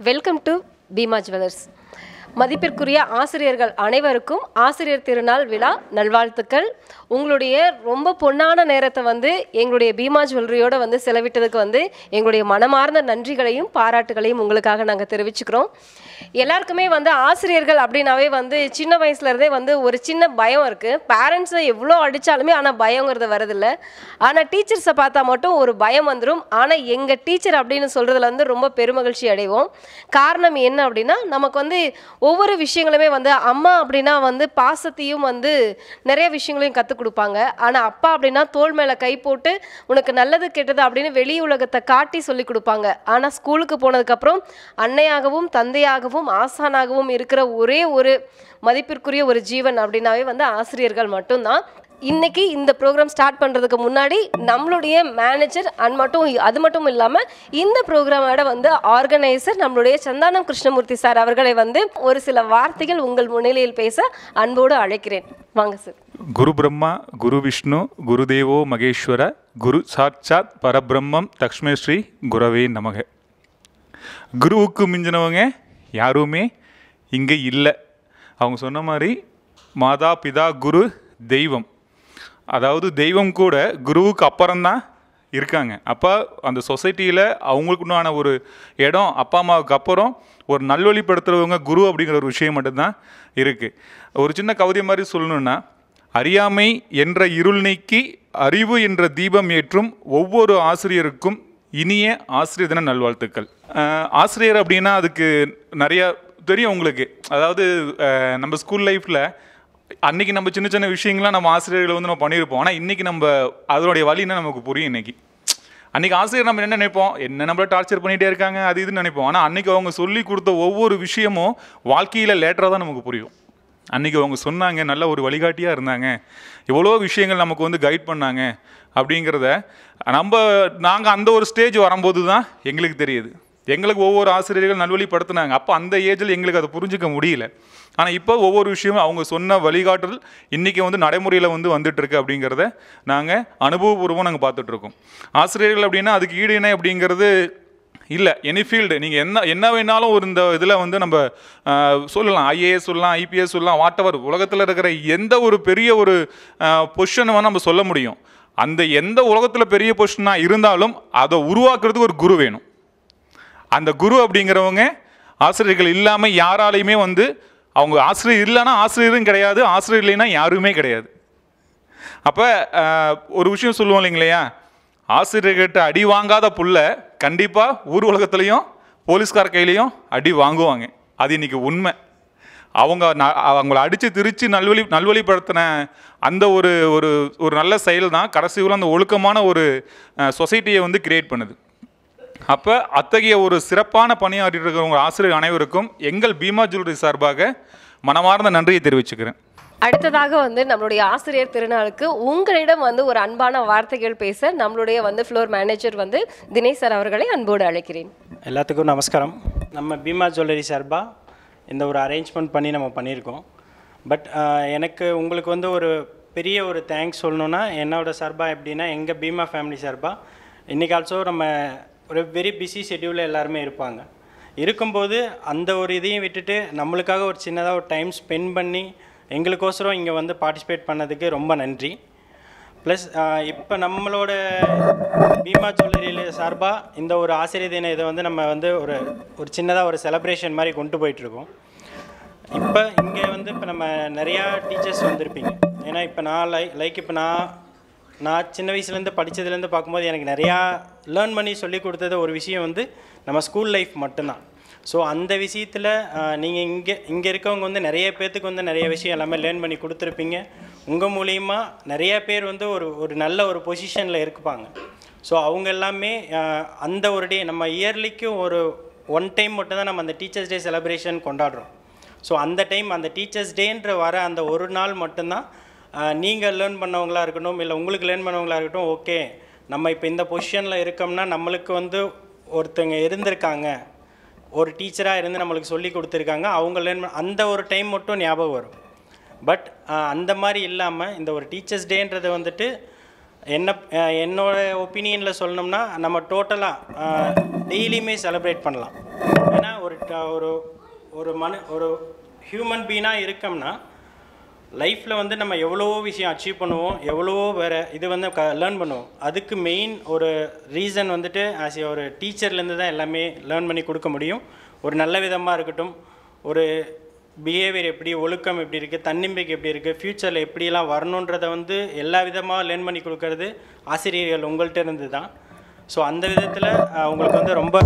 Welcome to Bima jewellers மதிப்பிற்குரிய ஆசிரியர்கள் அனைவருக்கும் ஆசிரியர் திருநாள் விழா நல்வாழ்த்துக்கள். உங்களுடைய ரொம்ப பொன்னான நேரத்தை வந்து எங்களுடைய பீமா ஜுவல்லரியோட வந்து செலவிட்டதுக்கு வந்து எங்களுடைய மனமார்ந்த நன்றிகளையும் பாராட்டுகளையும் உங்களுக்காக நாங்கள் தெரிவிச்சுக்கிறோம். எல்லாருக்குமே வந்து ஆசிரியர்கள் அப்படின்னாவே வந்து சின்ன வயசுலேருந்தே வந்து ஒரு சின்ன பயம் இருக்குது பேரண்ட்ஸை எவ்வளோ அடித்தாலுமே ஆனால் பயங்கிறது வரதில்லை. ஆனால் டீச்சர்ஸை பார்த்தா மட்டும் ஒரு பயம் வந்துடும் ஆனால் எங்கள் டீச்சர் அப்படின்னு சொல்கிறதுல வந்து ரொம்ப பெருமகிழ்ச்சி அடைவோம். காரணம் என்ன அப்படின்னா நமக்கு வந்து ஒவ்வொரு விஷயங்களுமே வந்து அம்மா அப்படின்னா வந்து பாசத்தையும் வந்து நிறைய விஷயங்களையும் கற்றுக் கொடுப்பாங்க. ஆனால் அப்பா அப்படின்னா தோல் மேலே கை போட்டு உனக்கு நல்லது கெட்டது அப்படின்னு வெளி உலகத்தை காட்டி சொல்லி கொடுப்பாங்க. ஆனால் ஸ்கூலுக்கு போனதுக்கப்புறம் அன்னையாகவும் தந்தையாகவும் ஆசானாகவும் இருக்கிற ஒரே ஒரு மதிப்பிற்குரிய ஒரு ஜீவன் அப்படின்னாவே வந்து ஆசிரியர்கள் மட்டும்தான். இன்னைக்கு இந்த ப்ரோக்ராம் ஸ்டார்ட் பண்ணுறதுக்கு முன்னாடி நம்மளுடைய மேனேஜர் அண்ட் மட்டும் அது மட்டும் இல்லாமல் இந்த ப்ரோக்ராமோட வந்து ஆர்கனைசர் நம்மளுடைய சந்தானம் கிருஷ்ணமூர்த்தி சார் அவர்களை வந்து ஒரு சில வார்த்தைகள் உங்கள் முன்னிலையில் பேச அன்போடு அழைக்கிறேன். வாங்க சார் குரு பிரம்மா குரு விஷ்ணு குருதேவோ மகேஸ்வர குரு சாட்சாத் பரபிரம்மம் தக்ஷ்மே ஸ்ரீ குரவே நமக. குருவுக்கு மிஞ்சினவங்க யாருமே இங்கே இல்லை. அவங்க சொன்ன மாதிரி மாதா பிதா குரு தெய்வம். அதாவது தெய்வம் கூட குருவுக்கு அப்புறம்தான் இருக்காங்க. அப்போ அந்த சொசைட்டியில் அவங்களுக்குண்டான ஒரு இடம் அப்பா அம்மாவுக்கு அப்புறம் ஒரு நல்வழிப்படுத்துகிறவங்க குரு அப்படிங்கிற ஒரு விஷயம் மட்டும்தான் இருக்குது ஒரு சின்ன கவிதை மாதிரி சொல்லணுன்னா அறியாமை என்ற இருள் நீக்கி அறிவு என்ற தீபம் ஏற்றும் ஒவ்வொரு ஆசிரியருக்கும் இனிய ஆசிரியர் தின நல்வாழ்த்துக்கள். ஆசிரியர் அப்படின்னா அதுக்கு நிறையா தெரியும் உங்களுக்கு. அதாவது நம்ம ஸ்கூல் லைஃப்பில் அன்னைக்கு நம்ம சின்ன சின்ன விஷயங்கள்லாம் நம்ம ஆசிரியர்கள் வந்து நம்ம பண்ணியிருப்போம். ஆனால் இன்னைக்கு நம்ம அதனுடைய வழி என்ன நமக்கு புரியும் இன்னைக்கு? அன்னைக்கு ஆசிரியர் நம்ம என்ன நினைப்போம்? என்ன நம்மள டார்ச்சர் பண்ணிகிட்டே இருக்காங்க அது இதுன்னு நினைப்போம். ஆனால் அன்றைக்கி அவங்க சொல்லி கொடுத்த ஒவ்வொரு விஷயமும் வாழ்க்கையில் லேட்டராக தான் நமக்கு புரியும். அன்னைக்கு அவங்க சொன்னாங்க நல்ல ஒரு வழிகாட்டியாக இருந்தாங்க. எவ்வளோ விஷயங்கள் நமக்கு வந்து கைட் பண்ணாங்க அப்படிங்கிறத நம்ம நாங்கள் அந்த ஒரு ஸ்டேஜ் வரும்போது தான் எங்களுக்கு தெரியுது. எங்களுக்கு ஒவ்வொரு ஆசிரியர்கள் நல்வழிப்படுத்தினாங்க. அப்போ அந்த ஏஜில் எங்களுக்கு அதை புரிஞ்சிக்க முடியல. ஆனால் இப்போ ஒவ்வொரு விஷயமும் அவங்க சொன்ன வழிகாட்டுதல் இன்றைக்கி வந்து நடைமுறையில் வந்து வந்துட்டுருக்கு அப்படிங்கிறத நாங்கள் அனுபவபூர்வமாக நாங்கள் பார்த்துட்ருக்கோம் ஆசிரியர்கள் அப்படின்னா அதுக்கு ஈடு இணை அப்படிங்கிறது இல்லை. எனி ஃபீல்டு நீங்கள் என்ன என்ன வேணாலும் ஒரு இந்த இதில் வந்து நம்ம சொல்லலாம். ஐஏஎஸ் சொல்லலாம் ஐபிஎஸ் சொல்லலாம் வாட் எவர் உலகத்தில் இருக்கிற எந்த ஒரு பெரிய ஒரு பொசிஷனை வேணால் நம்ம சொல்ல முடியும். அந்த எந்த உலகத்தில் பெரிய பொசிஷனாக இருந்தாலும் அதை உருவாக்குறதுக்கு ஒரு குரு வேணும். அந்த குரு அப்படிங்கிறவங்க ஆசிரியர்கள் இல்லாமல் யாராலையுமே வந்து அவங்க ஆசிரியர் இல்லைன்னா ஆசிரியரும் கிடையாது ஆசிரியர் இல்லைன்னா யாருமே கிடையாது. அப்போ ஒரு விஷயம் சொல்லுவோம் இல்லைங்களையா ஆசிரியர்கிட்ட அடி வாங்காத புள்ள கண்டிப்பாக ஊர் உலகத்துலேயும் போலீஸ்கார கையிலையும் அடி வாங்குவாங்க. அது இன்னைக்கு உண்மை. அவங்க ந- அவங்கள அடித்து திரித்து நல்வழி நல்வழிப்படுத்தின அந்த ஒரு ஒரு ஒரு நல்ல செயல் தான் கடைசியில் அந்த ஒழுக்கமான ஒரு சொசைட்டியை வந்து கிரியேட் பண்ணுது. அப்போ அத்தகைய ஒரு சிறப்பான பணியாற்றிட்டு இருக்கிறவங்க ஆசிரியர் அனைவருக்கும் எங்கள் பீமா ஜுவல்லரி சார்பாக மனமார்ந்த நன்றியை தெரிவிச்சுக்கிறேன். அடுத்ததாக வந்து நம்மளுடைய ஆசிரியர் திருநாளுக்கு உங்களிடம் வந்து ஒரு அன்பான வார்த்தைகள் பேச நம்மளுடைய வந்து ஃப்ளோர் மேனேஜர் வந்து தினேஷ் சார் அவர்களை அன்போடு அழைக்கிறேன். எல்லாத்துக்கும் நமஸ்காரம். நம்ம பீமா ஜுவல்லரி சார்பாக இந்த ஒரு அரேஞ்ச்மெண்ட் பண்ணி நம்ம பண்ணியிருக்கோம். பட் எனக்கு உங்களுக்கு வந்து ஒரு பெரிய ஒரு தேங்க்ஸ் சொல்லணுன்னா என்னோட சார்பாக எப்படின்னா எங்கள் பீமா ஃபேமிலி சார்பாக இன்றைக்கி ஆல்சோ நம்ம ஒரு வெரி பிஸி ஷெட்யூலில் எல்லாருமே இருப்பாங்க. இருக்கும்போது அந்த ஒரு இதையும் விட்டுட்டு நம்மளுக்காக ஒரு சின்னதாக ஒரு டைம் ஸ்பெண்ட் பண்ணி எங்களுக்கோசரம் இங்கே வந்து பார்ட்டிசிபேட் பண்ணதுக்கு ரொம்ப நன்றி. ப்ளஸ் இப்போ நம்மளோட பீமா ஜுவல்லரியில் சார்பாக இந்த ஒரு ஆசிரியர் தின இதை வந்து நம்ம வந்து ஒரு ஒரு சின்னதாக ஒரு செலப்ரேஷன் மாதிரி கொண்டு போயிட்டுருக்கோம். இப்போ இங்கே வந்து இப்போ நம்ம நிறையா டீச்சர்ஸ் வந்திருப்பீங்க. ஏன்னா இப்போ நான் லை லைக் இப்போ நான் நான் சின்ன வயசுலேருந்து படித்ததுலேருந்து பார்க்கும்போது எனக்கு நிறையா லேர்ன் பண்ணி சொல்லி கொடுத்தது ஒரு விஷயம் வந்து நம்ம ஸ்கூல் லைஃப் மட்டும்தான். ஸோ அந்த விஷயத்தில் நீங்கள் இங்கே இங்கே இருக்கவங்க வந்து நிறைய பேர்த்துக்கு வந்து நிறைய விஷயம் எல்லாமே லேர்ன் பண்ணி கொடுத்துருப்பீங்க. உங்கள் மூலியமாக நிறைய பேர் வந்து ஒரு ஒரு நல்ல ஒரு பொசிஷனில் இருப்பாங்க. ஸோ அவங்க எல்லாமே அந்த ஒரு டே நம்ம இயர்லிக்கும் ஒரு ஒன் டைம் மட்டும்தான் நம்ம அந்த டீச்சர்ஸ் டே செலிப்ரேஷன் கொண்டாடுறோம். ஸோ அந்த டைம் அந்த டீச்சர்ஸ் டேன்ற வர அந்த ஒரு நாள் மட்டும்தான் நீங்கள் லேர்ன் பண்ணவங்களா இருக்கட்டும் இல்லை உங்களுக்கு லேர்ன் பண்ணவங்களா இருக்கட்டும் ஓகே நம்ம இப்போ இந்த பொசிஷனில் இருக்கோம்னா நம்மளுக்கு வந்து ஒருத்தங்க இருந்திருக்காங்க. ஒரு டீச்சராக இருந்து நம்மளுக்கு சொல்லி கொடுத்துருக்காங்க. அவங்க லேர்ன் அந்த ஒரு டைம் மட்டும் ஞாபகம் வரும். பட் அந்த மாதிரி இல்லாமல் இந்த ஒரு டீச்சர்ஸ் டேன்றது வந்துட்டு என்ன என்னோடய என்னோட ஒப்பீனியனில் சொல்லணும்னா நம்ம டோட்டலாக டெய்லியுமே செலிப்ரேட் பண்ணலாம். ஏன்னா ஒரு ஒரு ஒரு மனு ஒரு ஹியூமன் பீனாக இருக்கோம்னா லைஃப்பில் வந்து நம்ம எவ்வளவோ விஷயம் அச்சீவ் பண்ணுவோம் எவ்வளவோ வேறு இது வந்து க லேர்ன் பண்ணுவோம். அதுக்கு மெயின் ஒரு ரீசன் வந்துட்டு ஆஸ் ஒரு டீச்சர்லேருந்து தான் எல்லாமே லேர்ன் பண்ணி கொடுக்க முடியும். ஒரு நல்ல விதமாக இருக்கட்டும் ஒரு பிஹேவியர் எப்படி ஒழுக்கம் எப்படி இருக்குது தன்னம்பிக்கை எப்படி இருக்குது ஃப்யூச்சரில் எப்படிலாம் வரணுன்றதை வந்து எல்லா விதமாக லேர்ன் பண்ணி கொடுக்கறது ஆசிரியர்கள் உங்கள்கிட்ட இருந்து தான். ஸோ அந்த விதத்தில் உங்களுக்கு வந்து ரொம்ப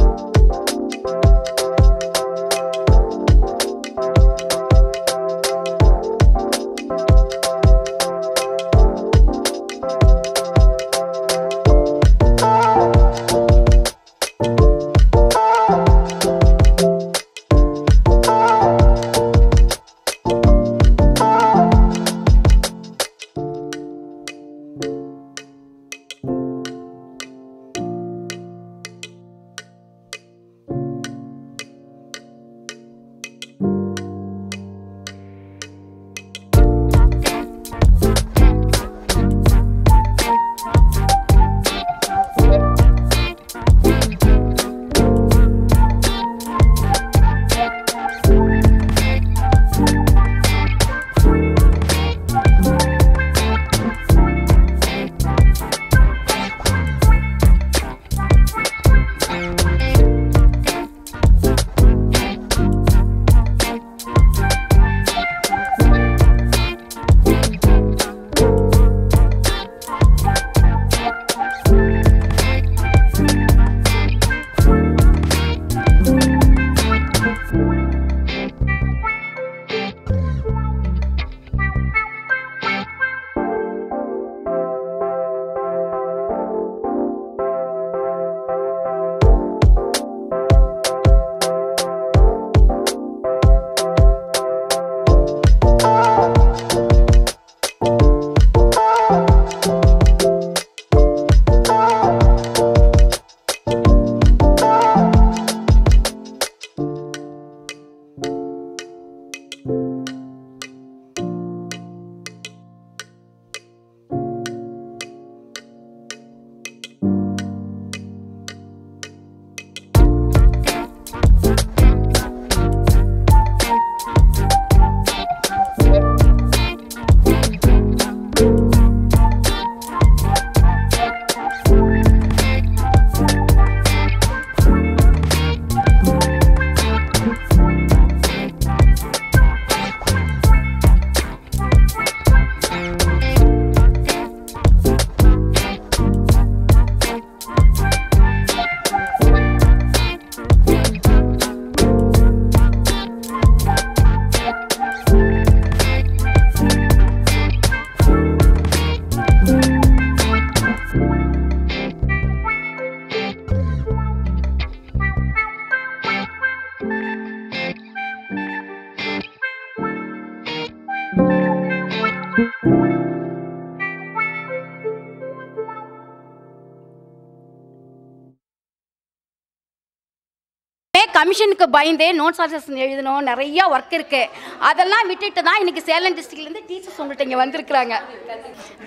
கமிஷனுக்கு பயந்தே நோட்ஸ் ஆர்சன் எழுதணும். நிறைய ஒர்க் இருக்கு. அதெல்லாம் விட்டுட்டு தான் இன்னைக்கு சேலம் டிஸ்ட்ரிக்ட்லேருந்து டீச்சர்ஸ் உங்கள்கிட்ட இங்கே வந்திருக்கிறாங்க.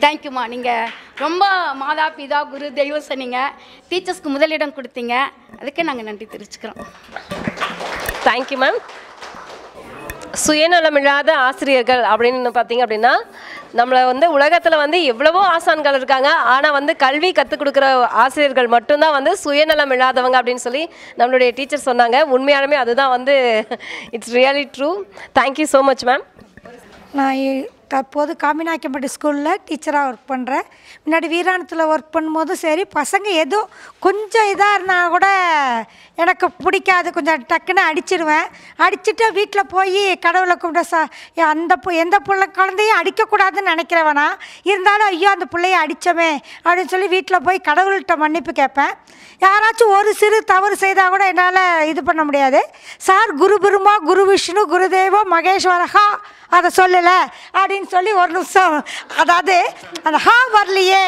தேங்க்யூம்மா நீங்கள் ரொம்ப மாதா பிதா குரு தெய்வம் சொன்னீங்க. டீச்சர்ஸ்க்கு முதலிடம் கொடுத்தீங்க. அதுக்கு நாங்கள் நன்றி தெரிவிச்சுக்கிறோம். தேங்க்யூ மேம் சுயநலமில்லாத ஆசிரியர்கள் அப்படின்னு பார்த்தீங்க அப்படின்னா நம்மளை வந்து உலகத்தில் வந்து எவ்வளவோ ஆசான்கள் இருக்காங்க. ஆனால் வந்து கல்வி கற்றுக் கொடுக்குற ஆசிரியர்கள் மட்டும்தான் வந்து சுயநலம் இல்லாதவங்க அப்படின்னு சொல்லி நம்மளுடைய டீச்சர் சொன்னாங்க. உண்மையாலுமே அதுதான் வந்து it's really true thank you so much ma'am நான் தற்போது காமிநாயக்கம்பட்டி ஸ்கூலில் டீச்சராக ஒர்க் பண்ணுறேன் முன்னாடி வீராணத்தில் ஒர்க் பண்ணும்போதும் சரி பசங்க ஏதோ கொஞ்சம் இதாக இருந்தால் கூட எனக்கு பிடிக்காது. கொஞ்சம் டக்குன்னு அடிச்சிடுவேன் அடிச்சுட்டு வீட்டில் போய் கடவுளை கும்பிட சா அந்த பு- எந்த பிள்ளை குழந்தையும் அடிக்கக்கூடாதுன்னு நினைக்கிறவனா? இருந்தாலும் ஐயோ அந்த பிள்ளைய அடித்தோமே அப்படின்னு சொல்லி வீட்டில் போய் கடவுள்கிட்ட மன்னிப்பு கேட்பேன். யாராச்சும் ஒரு சிறு தவறு செய்தால் கூட என்னால் இது பண்ண முடியாது. சார் குரு பிரம்மா குரு விஷ்ணு குருதேவோ மகேஸ்வரகா அதை சொல்லலை அப்படி அப்படின்னு சொல்லி ஒரு நிமிஷம் அதாவது அந்த ஹா வரலையே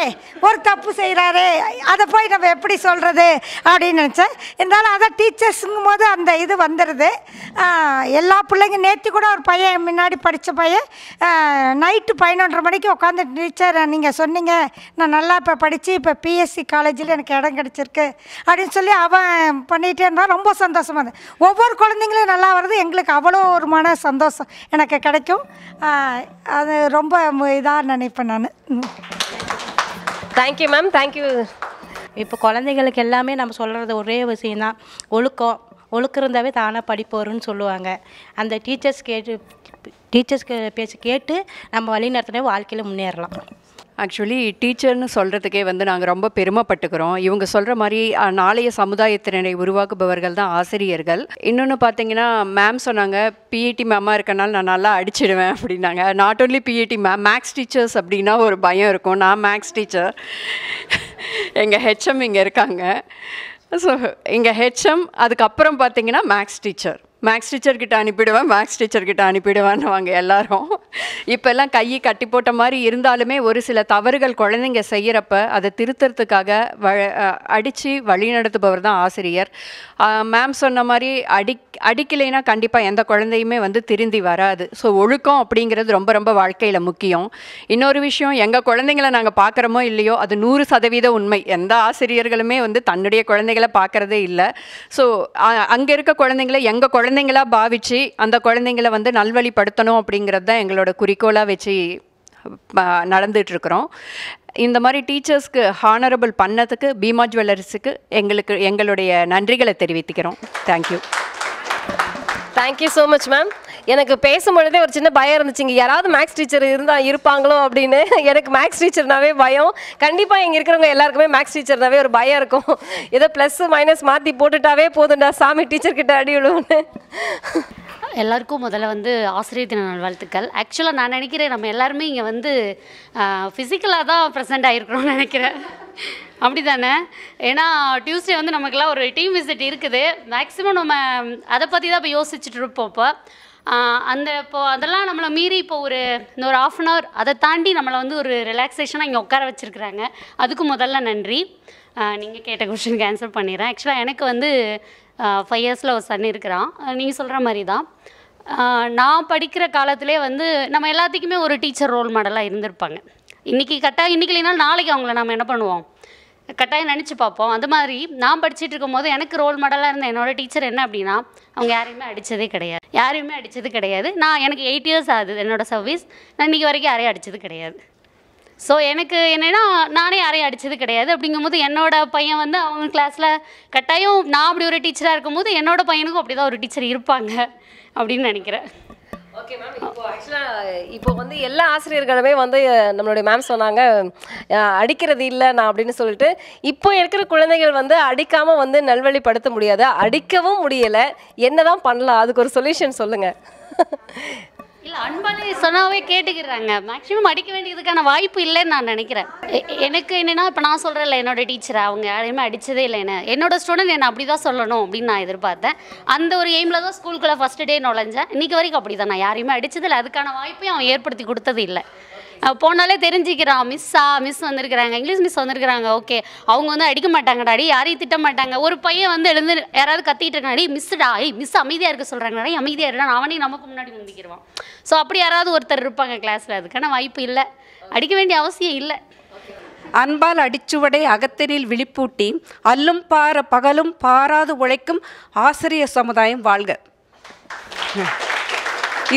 ஒரு தப்பு செய்கிறாரே அதை போய் நம்ம எப்படி சொல்கிறது அப்படின்னு நினச்சேன். இருந்தாலும் அதான் டீச்சர்ஸுங்கும் போது அந்த இது வந்துடுது எல்லா பிள்ளைங்க நேற்று கூட ஒரு பையன் முன்னாடி படித்த பையன் நைட்டு பதினொன்றரை மணிக்கு உட்காந்து டீச்சர் நீங்கள் சொன்னீங்க நான் நல்லா இப்போ படித்து இப்போ பிஎஸ்சி காலேஜில் எனக்கு இடம் கிடச்சிருக்கு அப்படின்னு சொல்லி அவன் பண்ணிகிட்டே இருந்தான். ரொம்ப சந்தோஷமாக இருந்தது. ஒவ்வொரு குழந்தைங்களும் நல்லா வருது எங்களுக்கு அவ்வளோ ஒரு மன சந்தோஷம் எனக்கு கிடைக்கும். அது ரொம்ப இதாக நினைப்பேன் நான். தேங்க்யூ மேம் தேங்க்யூ இப்போ குழந்தைங்களுக்கு எல்லாமே நம்ம சொல்கிறது ஒரே விஷயந்தான் ஒழுக்கம் ஒழுக்கம். இருந்தாவே தானாக படிப்பு வரும்னு சொல்லுவாங்க. அந்த டீச்சர்ஸ் கேட்டு டீச்சர்ஸ் பேச்சு கேட்டு நம்ம வழி நடத்தினே வாழ்க்கையில் முன்னேறலாம். ஆக்சுவலி டீச்சர்னு சொல்கிறதுக்கே வந்து நாங்கள் ரொம்ப பெருமைப்பட்டுக்கிறோம். இவங்க சொல்கிற மாதிரி நாளைய சமுதாயத்தினரை உருவாக்குபவர்கள் தான் ஆசிரியர்கள். இன்னொன்று பார்த்தீங்கன்னா மேம் சொன்னாங்க பிஇடி மேமாக இருக்கனால நான் நல்லா அடிச்சிடுவேன் அப்படின்னாங்க. Not only PET ma'am maths teachers அப்படின்னா ஒரு பயம் இருக்கும். நான் மேக்ஸ் டீச்சர் எங்கள் ஹெச்எம் இங்கே இருக்காங்க. ஸோ எங்கள் ஹெச்எம் அதுக்கப்புறம் பார்த்தீங்கன்னா மேக்ஸ் டீச்சர் மேக்ஸ் டீச்சர்கிட்ட அனுப்பிடுவேன் மேக்ஸ் டீச்சர்கிட்ட அனுப்பிடுவேன்னுவாங்க எல்லாரும். இப்போல்லாம் கையை கட்டி போட்ட மாதிரி இருந்தாலுமே ஒரு சில தவறுகள் குழந்தைங்க செய்கிறப்ப அதை திருத்தறதுக்காக வ அடித்து வழி நடத்துபவர் தான் ஆசிரியர். மேம் சொன்ன மாதிரி அடி அடிக்கலைன்னா கண்டிப்பாக எந்த குழந்தையுமே வந்து திருந்தி வராது. ஸோ ஒழுக்கம் அப்படிங்கிறது ரொம்ப ரொம்ப வாழ்க்கையில் முக்கியம். இன்னொரு விஷயம் எங்கள் குழந்தைங்கள நாங்கள் பார்க்குறோமோ இல்லையோ அது நூறு சதவீத உண்மை. எந்த ஆசிரியர்களுமே வந்து தன்னுடைய குழந்தைகளை பார்க்குறதே இல்லை. ஸோ அங்கே இருக்க குழந்தைங்கள எங்கள் குழந்தைங்களா பாவிச்சு அந்த குழந்தைங்கள வந்து நல்வழிப்படுத்தணும் அப்படிங்கிறது தான் எங்களோட குறிக்கோளாக வச்சு நடந்துகிட்ருக்குறோம் இந்த மாதிரி டீச்சர்ஸ்க்கு ஹானரபிள் பண்ணதுக்கு பீமா ஜுவல்லர்ஸுக்கு எங்களுக்கு எங்களுடைய நன்றிகளை தெரிவித்துக்கிறோம். Thank you thank you so much ma'am எனக்கு பேசும்பொழுதே ஒரு சின்ன பயம் இருந்துச்சுங்க. யாராவது மேக்ஸ் டீச்சர் இருந்தால் இருப்பாங்களோ அப்படின்னு. எனக்கு மேக்ஸ் டீச்சர்னாவே பயம். கண்டிப்பாக இங்கே இருக்கிறவங்க எல்லாருக்குமே மேக்ஸ் டீச்சர்னாவே ஒரு பயம் இருக்கும். ஏதோ ப்ளஸ் மைனஸ் மாற்றி போட்டுட்டாவே போதும்டா சாமி டீச்சர் கிட்ட அடி விழுவுன்னு. எல்லாருக்கும் முதல்ல வந்து ஆசிரியர் தின நல்வாழ்த்துக்கள் ஆக்சுவலாக நான் நினைக்கிறேன் நம்ம எல்லாருமே இங்கே வந்து ஃபிசிக்கலாக தான் ப்ரெசென்ட் ஆகிருக்கிறோம்னு நினைக்கிறேன். அப்படி தானே ஏன்னா டியூஸ்டே வந்து நமக்கெல்லாம் ஒரு டீம் விசிட் இருக்குது. மேக்ஸிமம் நம்ம அதை பற்றி தான் இப்போ யோசிச்சுட்டு இருப்போம் இப்போ. அந்த இப்போ அதெல்லாம் நம்மளை மீறி இப்போ ஒரு இந்த ஒரு ஆஃப் அன் ஹவர் அதை தாண்டி நம்மளை வந்து ஒரு ரிலாக்ஸேஷனாக இங்கே உட்கார வச்சுருக்குறாங்க. அதுக்கு முதல்ல நன்றி. நீங்கள் கேட்ட கொஷனுக்கு ஆன்சர் பண்ணிடுறேன். ஆக்சுவலாக எனக்கு வந்து ஃபைவ் இயர்ஸில் ஒரு சன் இருக்கிறான். நீங்கள் சொல்கிற மாதிரி தான் நான் படிக்கிற காலத்திலே வந்து நம்ம எல்லாத்துக்குமே ஒரு டீச்சர் ரோல் மாடலாக இருந்திருப்பாங்க. இன்றைக்கி கரெக்டாக இன்றைக்கி இல்லைனாலும் நாளைக்கு அவங்கள நம்ம என்ன பண்ணுவோம்? கட்டாயம் நினச்சி பார்ப்போம். அந்த மாதிரி நான் படிச்சுட்டு இருக்கும்போது எனக்கு ரோல் மாடலாக இருந்த என்னோட டீச்சர் என்ன அப்படின்னா அவங்க யாரையுமே அடித்ததே கிடையாது. யாரையுமே அடித்தது கிடையாது. நான் எனக்கு எயிட் இயர்ஸ் ஆகுது என்னோட சர்வீஸ் நான் இன்றைக்கி வரைக்கும் யாரையும் அடித்தது கிடையாது. ஸோ எனக்கு என்னென்னா நானே யாரையும் அடித்தது கிடையாது. அப்படிங்கும்போது என்னோடய பையன் வந்து அவங்க கிளாஸில் கட்டாயம் நான் அப்படி ஒரு டீச்சராக இருக்கும்போது என்னோடய பையனுக்கும் அப்படி தான் ஒரு டீச்சர் இருப்பாங்க அப்படின்னு நினைக்கிறேன். ஓகே மேம் இப்போ ஆக்சுவலாக இப்போ வந்து எல்லா ஆசிரியர்களுமே வந்து நம்மளுடைய மேம் சொன்னாங்க அடிக்கிறது இல்லை நான் அப்படின்னு சொல்லிட்டு இப்போ இருக்கிற குழந்தைகள் வந்து அடிக்காமல் வந்து நல்வழிப்படுத்த முடியாது. அடிக்கவும் முடியலை. என்ன தான் பண்ணலாம்? அதுக்கு ஒரு சொல்யூஷன் சொல்லுங்கள் இல்லை அன்பாலே சொன்னாவே கேட்டுக்கிறாங்க. மேக்ஸிமம் அடிக்க வேண்டியதுக்கான வாய்ப்பு இல்லைன்னு நான் நினைக்கிறேன். எனக்கு என்னென்னா இப்போ நான் சொல்கிறேன்ல என்னோட டீச்சரை அவங்க யாரையுமே அடித்ததே இல்லை என்ன. என்னோட ஸ்டூடெண்ட் என்னை அப்படி தான் சொல்லணும் அப்படின்னு நான் எதிர்பார்த்தேன். அந்த ஒரு எய்மில் தான் ஸ்கூலுக்குள்ளே ஃபஸ்ட்டு டே நுழைஞ்சேன். இன்றைக்கி வரைக்கும் அப்படி தான் நான் யாரையுமே அடித்ததில்லை அதுக்கான வாய்ப்பையும் அவன் ஏற்படுத்தி கொடுத்தது இல்லை. போனாலே தெரிஞ்சுக்கிறான் மிஸ்ஸா மிஸ் வந்திருக்கிறாங்க. இங்கிலீஷ் மிஸ் வந்திருக்கிறாங்க. ஓகே அவங்க வந்து அடிக்க மாட்டாங்கடாடி யாரையும் திட்ட மாட்டாங்க. ஒரு பையன் வந்து எழுந்து யாராவது கத்திட்டு இருக்காடி மிஸ்டா ஐய் மிஸ் அமைதியாக இருக்க சொல்கிறாங்கடா அமைதியாக இருந்தால் அவனே நமக்கு முன்னாடி முந்திக்கிடுவான் ஸோ அப்படி யாராவது ஒருத்தர் இருப்பாங்க கிளாஸில் அதுக்கான வாய்ப்பு இல்லை. அடிக்க வேண்டிய அவசியம் இல்லை. அன்பால் அடிச்சுவடை அகத்தரில் விழிப்பூட்டி அல்லும் பார பகலும் பாராது உழைக்கும் ஆசிரியர் சமுதாயம் வாழ்க.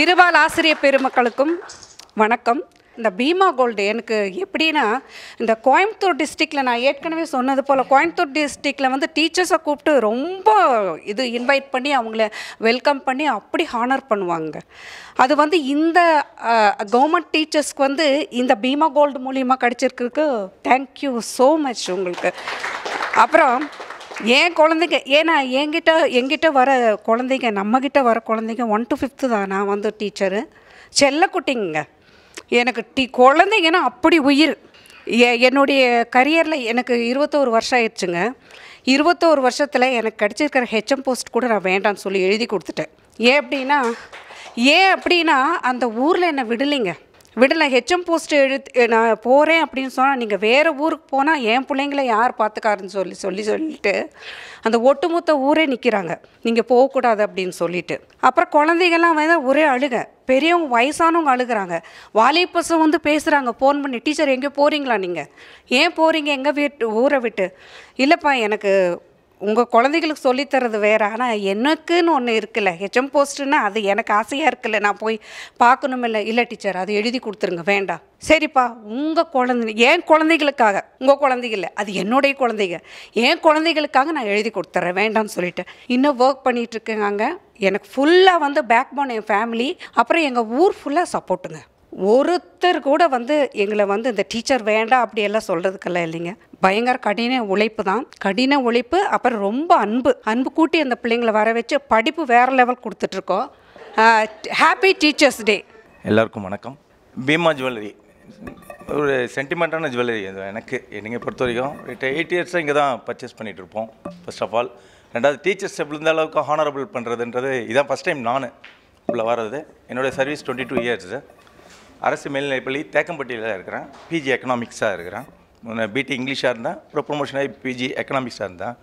இருபால் ஆசிரியர் பெருமக்களுக்கும் வணக்கம். இந்த பீமா கோல்டு எனக்கு எப்படின்னா இந்த கோயம்புத்தூர் டிஸ்ட்ரிக்டில் நான் ஏற்கனவே சொன்னது போல் கோயம்புத்தூர் டிஸ்ட்ரிக்டில் வந்து டீச்சர்ஸை கூப்பிட்டு ரொம்ப இது இன்வைட் பண்ணி அவங்கள வெல்கம் பண்ணி அப்படி ஹானர் பண்ணுவாங்க. அது வந்து இந்த கவர்மெண்ட் டீச்சர்ஸ்க்கு வந்து இந்த பீமா கோல்டு மூலியமாக கிடச்சிருக்கு தேங்க்யூ ஸோ மச் உங்களுக்கு. அப்புறம் என் குழந்தைங்க ஏன்னா என்கிட்ட எங்கிட்ட வர குழந்தைங்க நம்மக்கிட்ட வர குழந்தைங்க ஒன் டு ஃபிஃப்த்து தான். நான் வந்து டீச்சரு செல்லக்குட்டிங்க. எனக்கு டி குழந்தைங்கன்னா அப்படி உயிர். எ என்னுடைய கரியரில் எனக்கு இருபத்தோரு வருஷம் ஆயிடுச்சுங்க. இருபத்தோரு வருஷத்தில் எனக்கு கிடச்சிருக்கிற ஹெச்எம் போஸ்ட் கூட நான் வேண்டாம்னு சொல்லி எழுதி கொடுத்துட்டேன். ஏன் அப்படின்னா ஏன் அப்படின்னா அந்த ஊரில் என்னை விடலைங்க. விடலை ஹெச்எம் போஸ்ட் எழுத்து நான் போகிறேன் அப்படின்னு சொன்னால் நீங்கள் வேறு ஊருக்கு போனால் என் பிள்ளைங்கள யார் பார்த்துக்காருன்னு சொல்லி சொல்லி சொல்லிட்டு அந்த ஒட்டுமொத்த ஊரே நிற்கிறாங்க நீங்கள் போகக்கூடாது அப்படின்னு சொல்லிட்டு. அப்புறம் குழந்தைகள்லாம் வந்து ஒரே அழுக. பெரியவங்க வயசானவங்க அழுகுறாங்க. வாலிபசம் வந்து பேசுகிறாங்க ஃபோன் பண்ணி டீச்சர் எங்கே போகிறீங்களா நீங்கள் ஏன் போகிறீங்க எங்கள் வீட்டு ஊரை விட்டு? இல்லைப்பா எனக்கு உங்கள் குழந்தைகளுக்கு சொல்லித்தரது வேறு. ஆனால் எனக்குன்னு ஒன்று இருக்குல்ல. ஹெச்எம் போஸ்ட்டுன்னா அது எனக்கு ஆசையாக இருக்குல்ல. நான் போய் பார்க்கணுமில்ல. இல்லை டீச்சர் அது எழுதி கொடுத்துருங்க. வேண்டாம். சரிப்பா உங்கள் குழந்தை என் குழந்தைகளுக்காக உங்கள் குழந்தைகள அது என்னுடைய குழந்தைங்க என் குழந்தைகளுக்காக நான் எழுதி கொடுத்துட்றேன் வேண்டாம்னு சொல்லிட்டேன் இன்னும் ஒர்க் பண்ணிகிட்ருக்கேங்க எனக்கு ஃபுல்லாக வந்து பேக் போன் என் ஃபேமிலி அப்புறம் எங்கள் ஊர் ஃபுல்லாக சப்போர்ட்டுங்க ஒருத்தர் கூட வந்து எங்களை வந்து இந்த டீச்சர் வேண்டாம் அப்படியெல்லாம் சொல்கிறதுக்கெல்லாம் இல்லைங்க. பயங்கர கடின உழைப்பு தான். கடின உழைப்பு அப்புறம் ரொம்ப அன்பு. அன்பு கூட்டி அந்த பிள்ளைங்களை வர வச்சு படிப்பு வேறு லெவல் கொடுத்துட்ருக்கோம். ஹாப்பி டீச்சர்ஸ் டே எல்லாருக்கும் வணக்கம். பீமா ஜுவல்லரி. ஒரு சென்டிமெண்ட்டான ஜுவல்லரி அது எனக்கு. என்னைங்க பொறுத்த வரைக்கும் எயிட் இயர்ஸாக இங்கே தான் பர்ச்சேஸ் பண்ணிகிட்டு இருப்போம் ஃபர்ஸ்ட் ஆஃப் ஆல் ரெண்டாவது டீச்சர்ஸ் எப்படி இந்த அளவுக்கு ஹானரபிள் பண்ணுறதுன்றது இதான் ஃபஸ்ட் டைம் நான் உள்ள வர்றது. என்னோடய சர்வீஸ் டுவெண்ட்டி டூ இயர்ஸு அரசு மேல்நிலைப்பள்ளி தேக்கம்பட்டியில் இருக்கிறேன். பிஜி எக்கனாமிக்ஸாக இருக்கிறேன். முன்ன பிடி இங்கிலீஷாக இருந்தேன் அப்புறம் ப்ரொமோஷன் ஆகி பிஜி எக்கனாமிக்ஸாக இருந்தேன்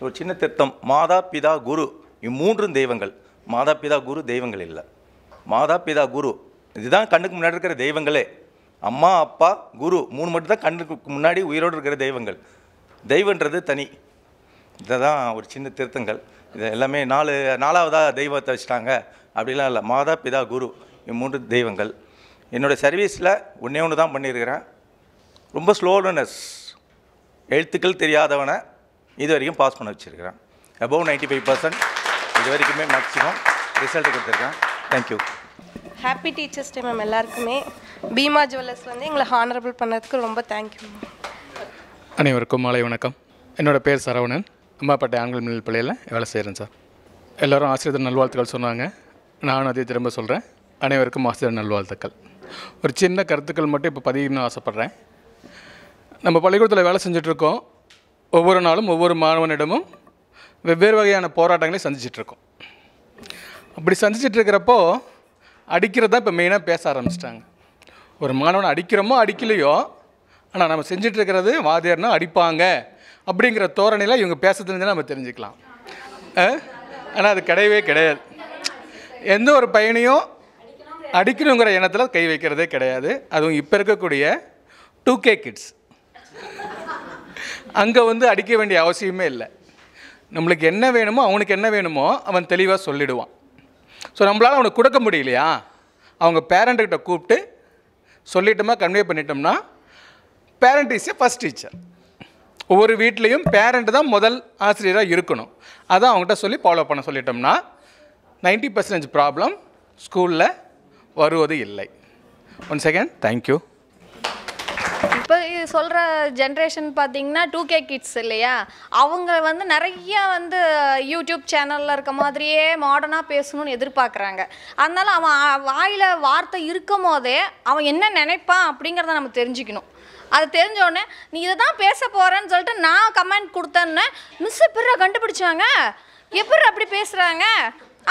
ஒரு சின்ன திருத்தம் மாதா பிதா குரு. இம்மூன்றும் தெய்வங்கள். மாதா பிதா குரு தெய்வங்கள் இல்லை. மாதா பிதா குரு. இதுதான் கண்ணுக்கு முன்னாடி இருக்கிற தெய்வங்களே. அம்மா அப்பா குரு. மூணு மட்டும்தான் கண்ணுக்கு முன்னாடி உயிரோடு இருக்கிற தெய்வங்கள். தெய்வன்றது தனி. இதை தான் ஒரு சின்ன திருத்தங்கள். இது எல்லாமே நாலு நாலாவதாக தெய்வத்தை வச்சுட்டாங்க. அப்படிலாம் இல்லை. மாதா பிதா குரு. இம்மூன்று தெய்வங்கள். என்னோடய சர்வீஸில் ஒன்றே ஒன்று தான் பண்ணியிருக்கிறேன். ரொம்ப ஸ்லோனஸ் எழுத்துக்கள் தெரியாதவனை இது வரைக்கும் பாஸ் பண்ண வச்சுருக்கிறேன். அபவ் நைன்ட்டி ஃபைவ் பர்சன்ட் இது வரைக்குமே மேக்ஸிமம் ரிசல்ட் கொடுத்துருக்கேன். Thank you happy teachers day ma'am எல்லாருக்குமே. பீமா ஜுவல்லர்ஸ் வந்து எங்களை ஹானரபிள் பண்ணதுக்கு ரொம்ப தேங்க்யூ அனைவருக்கும் மாலை வணக்கம். என்னோடய பேர் சரவணன். அம்மாப்பேட்டை ஆண்கள் மில் பள்ளியில் வேலை செய்கிறேன் சார். எல்லோரும் ஆசிரியர் நல்வாழ்த்துக்கள் சொன்னாங்க. நானும் அதே திரும்ப சொல்கிறேன் அனைவருக்கும் ஆசிரியர் நல்வாழ்த்துக்கள். ஒரு சின்ன கருத்துக்கள் மட்டும் இப்போ பதிவுன்னு ஆசைப்பட்றேன். நம்ம பள்ளிக்கூடத்தில் வேலை செஞ்சிட்ருக்கோம். ஒவ்வொரு நாளும் ஒவ்வொரு மாணவனிடமும் வெவ்வேறு வகையான போராட்டங்களை சந்திச்சிட்ருக்கோம். அப்படி சந்திச்சிட்டு இருக்கிறப்போ இப்போ மெயினாக பேச ஆரம்பிச்சிட்டாங்க. ஒரு மாணவனை அடிக்கிறோமோ அடிக்கலையோ ஆனால் நம்ம செஞ்சிட்ருக்கிறது வாதியார்னா அடிப்பாங்க அப்படிங்கிற தோரணையில் இவங்க பேசுறதுலேருந்து நம்ம தெரிஞ்சுக்கலாம். ஆனால் அது கிடையவே கிடையாது. எந்த ஒரு பையனையும் அடிக்கணுங்கிற எண்ணத்தில் கை வைக்கிறதே கிடையாது. அதுவும் இப்போ இருக்கக்கூடிய டூ கே கிட்ஸ் அங்கே வந்து அடிக்க வேண்டிய அவசியமே இல்லை. நம்மளுக்கு என்ன வேணுமோ அவனுக்கு என்ன வேணுமோ அவன் தெளிவாக சொல்லிடுவான். ஸோ நம்மளால் அவனுக்கு கொடுக்க முடியலையா? அவங்க பேரண்ட்டுக்கிட்ட கூப்பிட்டு சொல்லிட்டோமா கன்வே பண்ணிட்டோம்னா parent is a first teacher ஒவ்வொரு வீட்லேயும் பேரண்ட் தான் முதல் ஆசிரியராக இருக்கணும். அதான் அவங்ககிட்ட சொல்லி ஃபாலோ பண்ண சொல்லிட்டோம்னா நைன்ட்டி பர்சன்டேஜ் ப்ராப்ளம் ஸ்கூலில் வருவது இல்லை. ஒன் செகண்ட் தேங்க்யூ இப்போ இது சொல்கிற ஜென்ரேஷன் பார்த்தீங்கன்னா டூ கே கிட்ஸ் இல்லையா? அவங்க வந்து நிறைய வந்து யூடியூப் சேனலில் இருக்க மாதிரியே மாடர்னாக பேசணும்னு எதிர்பார்க்குறாங்க. அதனால அவன் வாயில் வார்த்தை இருக்கும் போதே அவன் என்ன நினைப்பான் அப்படிங்கிறத நம்ம தெரிஞ்சுக்கணும். அது தெரிஞ்ச உடனே நீ இதை தான் பேச போகிறேன்னு சொல்லிட்டு நான் கமெண்ட் கொடுத்தேன்னு மிஸ் எப்படிரா கண்டுபிடிச்சாங்க? எப்படி அப்படி பேசுகிறாங்க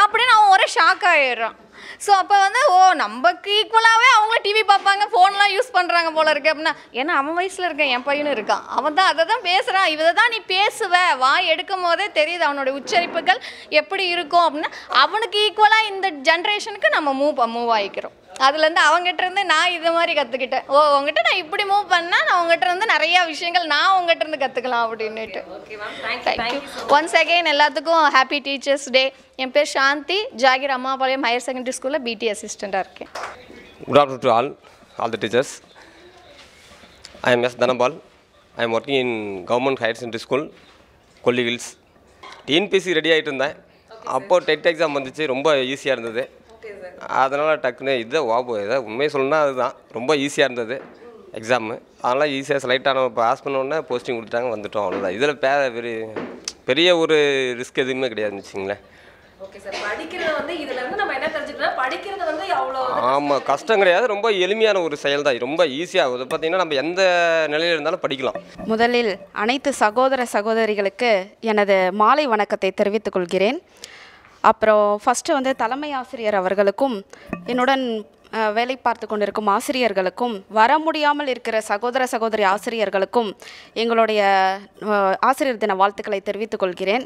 அப்படின்னு அவன் ஒரே ஷாக் ஆயிடுறான். ஸோ அப்போ வந்து ஓ நமக்கு ஈக்குவலாகவே அவங்க டிவி பார்ப்பாங்க ஃபோன்லாம் யூஸ் பண்ணுறாங்க போல இருக்கு அப்படின்னா ஏன்னா அவன் வயசில் இருக்க என் பையனும் இருக்கான். அவன் தான் அதை தான் பேசுகிறான் இதை தான் நீ பேசுவ. வாய் எடுக்கும் போதே தெரியுது அவனோட உச்சரிப்புகள் எப்படி இருக்கும் அப்படின்னா அவனுக்கு ஈக்குவலாக இந்த ஜென்ரேஷனுக்கு நம்ம மூவ் மூவ் ஆகிக்கிறோம். அதுலேருந்து அவங்ககிட்ட இருந்து நான் இது மாதிரி கற்றுக்கிட்டேன் ஓ உங்ககிட்ட நான் இப்படி மூவ் பண்ணால் நான் உங்ககிட்ட இருந்து நிறைய விஷயங்கள் நான் உங்ககிட்ட இருந்து கற்றுக்கலாம் அப்படின்னுட்டு. தேங்க்யூ ஒன்ஸ் அகெயின் எல்லாத்துக்கும் ஹாப்பி டீச்சர்ஸ் டே என் பேர் சாந்தி. ஜாகிர் அம்மாபாளையம் ஹையர் செகண்டரி ஸ்கூலில் பிடி அசிஸ்டண்ட்டாக இருக்கேன். Good afternoon to all, all the teachers. I am S. Dhanabal. I am working in Government Higher Secondary School, Kolli hills TNPC ready ஆகிட்டு இருந்தேன். அப்போது TET exam வந்துச்சு. ரொம்ப ஈஸியாக இருந்தது. அதனால் டக்குன்னு இதை வாபு இதை உண்மையை சொல்லணும்னா அதுதான். ரொம்ப ஈஸியாக இருந்தது எக்ஸாமு அதனால் ஈஸியாக செலக்ட் பாஸ் பண்ணோன்னே போஸ்டிங் கொடுத்துட்டாங்க வந்துட்டோம் அவ்வளோதான் இதில் பே பெரிய பெரிய ஒரு ரிஸ்க் எதுவுமே கிடையாதுன்னு வச்சுங்களேன் ஓகே சார் படிக்கிறது வந்து இதுல இருந்து நம்ம என்ன தெரிஞ்சுக்கலாம் படிக்கிறது வந்து அவ்வளோ ஆமாம் கஷ்டம் கிடையாது. ரொம்ப எளிமையான ஒரு செயல் தான் ரொம்ப ஈஸியாக இது பார்த்தீங்கன்னா நம்ம எந்த நிலையில் இருந்தாலும் படிக்கலாம். முதலில் அனைத்து சகோதர சகோதரிகளுக்கு எனது மாலை வணக்கத்தை தெரிவித்துக் கொள்கிறேன். அப்புறம் ஃபஸ்ட்டு வந்து தலைமை ஆசிரியர் அவர்களுக்கும் என்னுடன் வேலை பார்த்து கொண்டிருக்கும் ஆசிரியர்களுக்கும் வர முடியாமல் இருக்கிற சகோதர சகோதரி ஆசிரியர்களுக்கும் எங்களுடைய ஆசிரியர் தின வாழ்த்துக்களை தெரிவித்துக் கொள்கிறேன்.